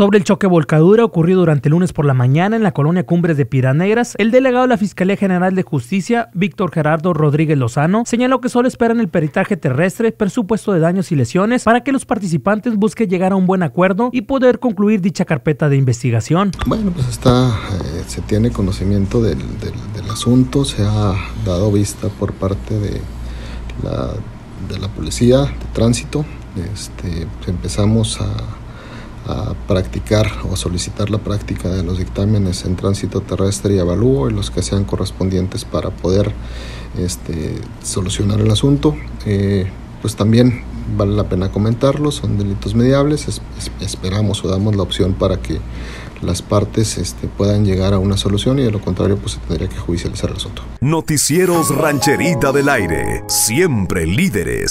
Sobre el choque volcadura ocurrido durante el lunes por la mañana en la colonia Cumbres de Piranegras, el delegado de la Fiscalía General de Justicia, Víctor Gerardo Rodríguez Lozano, señaló que solo esperan el peritaje terrestre, presupuesto de daños y lesiones para que los participantes busquen llegar a un buen acuerdo y poder concluir dicha carpeta de investigación. Bueno, pues está, eh, se tiene conocimiento del, del, asunto, se ha dado vista por parte de la, de la policía de tránsito. Este, empezamos a a practicar o solicitar la práctica de los dictámenes en tránsito terrestre y avalúo y los que sean correspondientes para poder este, solucionar el asunto. Eh, pues también vale la pena comentarlo, son delitos mediables, esperamos o damos la opción para que las partes este, puedan llegar a una solución y de lo contrario pues se tendría que judicializar el asunto. Noticieros Rancherita del Aire, siempre líderes.